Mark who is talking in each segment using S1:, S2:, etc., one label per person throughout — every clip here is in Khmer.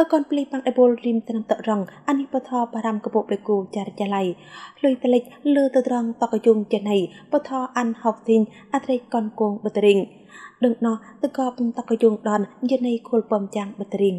S1: អកនភ្លីប៉ាំងអេបូលរីមត្រឹមតរងអានេះបថបារំកបបលេគូចារចលៃលុយតលិចលើទៅត្រង់តកយុងចេណៃបថអានហុកទីនអត្រេកកនគងបតរិងដឹងណោះតកបតកយុងដនយណៃគលបំចាំងបតរិង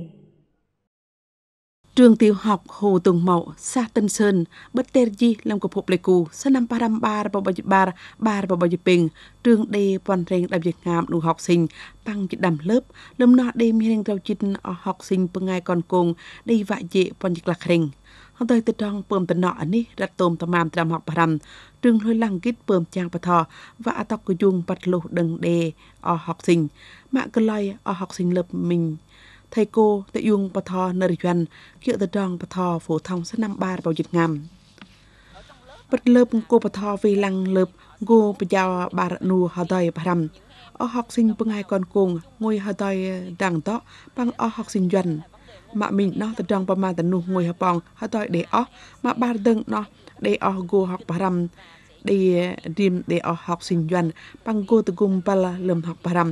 S2: Trường tiểu học Hồ Tùng Mậu, xã Tân Sơn, bất tê gì làm của phục lệ cù, sân năm param bar bà bà bar bar bà bà bình, trường đề quan rèn đạp việc ngạm đủ học sinh, bằng chữ đầm lớp, lâm nọ đề mi hình rau chinh ở học sinh bằng ngày còn cùng, đi vạ dệ quan dịch lạc hình. Họ tới từ trong bơm tận nọ ní, rạch tôm tầm màm tầm học param, trường hơi lăng kít bơm trang bà thọ, và tóc của dung bạch lục đừng đề ở học sinh, mạ cơ loi ở học sinh lớp mình ថៃគោតយុងបថនរិយ័នគៀកតដងបថហ្វូថងសណាំបារបោយិតងាំបិទលើបគោបថវីឡាំងលើបគោបយោបារនូហដៃប្រាំអស់ហកសិញពងាយកនគងងុយហដៃដាំងតប៉ាំងអស់ហកសិញយ័នម៉ាក់មីងណោះតដងប្រមាណតនោះងុយហបងហដៃដេអស់ម៉ាក់បារដឹងណោះដេអស់គោហកប្រាំដេឌីមដេអស់ហកសិញយ័នប៉ាំងគោតគុំបលលឹមហកប្រាំ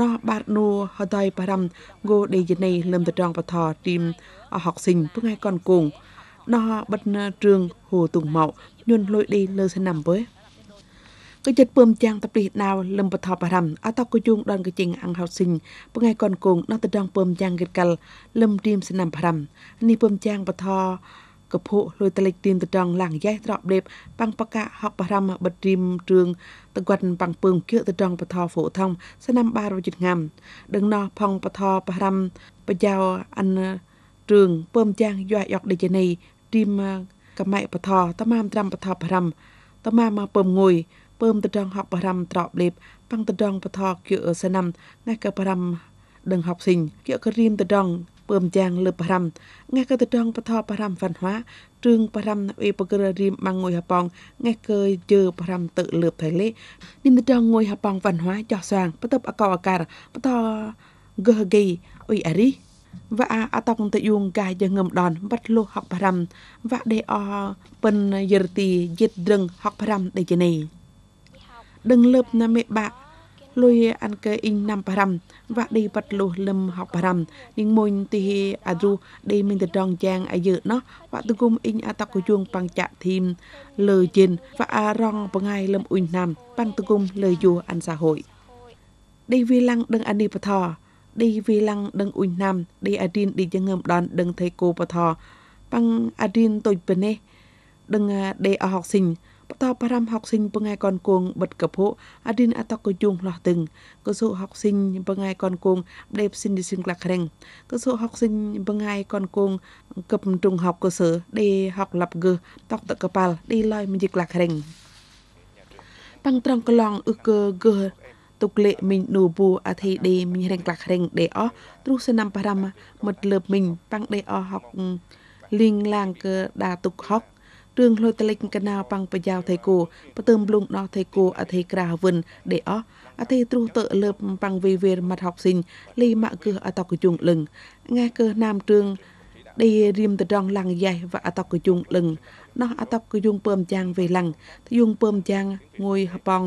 S2: ណោះបាទនូហដៃបារំគោដេយណៃលឹមតដងបថទីមអហកសិញពងឯកនគងណោះបិទណាទ្រឿងហូទុងមកញွនលុយឌីលើសណាំបើក៏ចិត្តពើមចាំងតព្រីណៅលឹមបថបារំអតកយុងដនកជិងអង្ហោសិញពងឯកនគងណោះតដងពើមចាំងកិតកលលឹមទីមសណាំបារំនេះពើមចាំងបថ កភុលុយតលិកទីនតដងឡាំងយ៉ៃត្រប់ដេបប៉ាំងបកៈហកបារំបឌរីមទ្រឿងតគាត់ប៉ាំងពើងគៀកតដងបថហ្វូថងសណាំបារវិជងាំដឹងណោះផងបថបារំបយោអានទ្រឿងពើមចាំងយោយកដេជនីទីមកម៉ៃបថតមាមត្រាំបថបារំតមាមមកពើមងុយពើមតដងហកបារំត្រប់លេបប៉ាំងតដងបថគៀកសណាំណែកបារំដឹងហប់សិញគៀកករៀមតដង ពើមចាំងលើបរំងាកទៅដងបថបរំវណ្ណវាទ្រឿងបរំអេបក្ររៀមបាំងងុយហបងងាកើជើបរំទៅលើបថៃលេនិមដងងុយហបងវណ្ណវាចោះសាងបតបអកអការបតកហហ្គីអ៊ុយអរីវ៉ាអតកតយងកាយងងំដនបាត់លោហកបរំវ៉ាដេអពិនយរទីយិតដឹងហកបរំដេជនីដឹងលើបណាមេបាក់ លុយអានកើអ៊ីងណាំបារំវ៉ាឌីបាត់លុះលឹមហកបារំនីងមួយទីអាឌូឌីមានតដងយ៉ាងអាយើណោះវ៉ាតគុំអ៊ីងអាតកយុងបាំងចាក់ធីមលើជិនវ៉ាអារងបងៃលឹមអ៊ុយណាំបាំងតគុំលើយូអានសាហុយឌីវីឡាំងដឹងអានី បថឌីវីឡាំងដឹងអ៊ុយណាំឌីអាឌីនឌីចងើមដនដឹងថៃគោបថបាំងអាឌីនតុយបណេដឹងដេអហកសិញបតបរំហុកសិញបងាយកនគងបិទកភុអឌិនអតកជុងឡោះទឹងកសុហុកសិញបងាយកនគងដេបសិនឌីសិនក្លាក្រែងកសុហុកសិញបងាយកនគងកឹបទុងហុកកសើដេហុកឡាប់កើតកតកប៉ាល់ឌីឡយមិនជីក្លាក្រែងប៉ងត្រង់ក្លងអ៊ឺកើកើទុកលេមិញនូប៊ូអធិដេមិញរែងក្លាក្រែងដេអោទ្រុសណាំបរមមត់លើបមិញប៉ងដេអោហុកលីងឡាងកើដាទុកហុក រឿងលុយតលិចកណាប៉ាំងបយ៉ាវថៃគូបតើមលុងដោះថៃគូអធិក្រាវិនដេអោអធិទ្រុទៅលើប៉ាំងវីវេរម៉ាត់ហុកស៊ីងលីម៉ាក់គឺអតកជុងលឹងងាគឺណាមទ្រឿងដេរៀមតដងឡាំងយ៉ៃវអតកជុងលឹងណោះអតកជុងពើមចាំងវេឡាំងទយុងពើមចាំងងួយហបង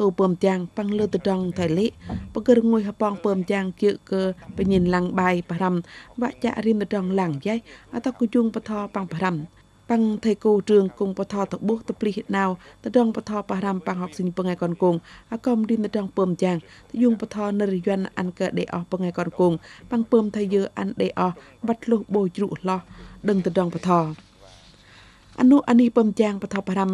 S2: ទូពើមចាំងប៉ាំងលើតដងថៃលីបកឺងួយហបងពើមចាំងគៀកកើបញិនឡាំងបាយបារំវចារៀមតដងឡាំងយ៉ៃអតកជុងបថប៉ាំងបារំ ប៉ាំងថៃគូទ្រឿងគងបថតបុះតព្រីណៅតដងបថបរាំប៉ាំងហកសិញពងឯកនគងអកំឌីនតដងពើមយ៉ាងតយុងបថនរិយ័នអានកើដេអស់ពងឯកនគងប៉ាំងពើមថៃយើអានដេអស់បាត់លុះបូជ្រុលោះដឹងតដងបថ អនុអានីពំចាំងបថបរំ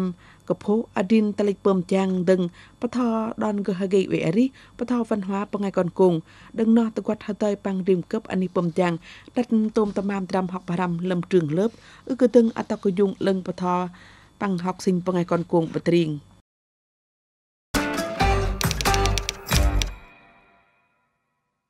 S2: កភោអឌីនតលិកពំចាំងដឹងបថដនកហកេវេរីបថវណ្ណហាបងៃកនគងដឹងណោះតគាត់ហតៃប៉ាំងរីមកឹបអានីពំចាំងដាត់ទុំតមាមត្រាំហកបរំលឹមទ្រឿងលើបអ៊ឺកទឹងអតកយុងលឹងបថប៉ាំងហកសិញបងៃកនគងបត្រៀង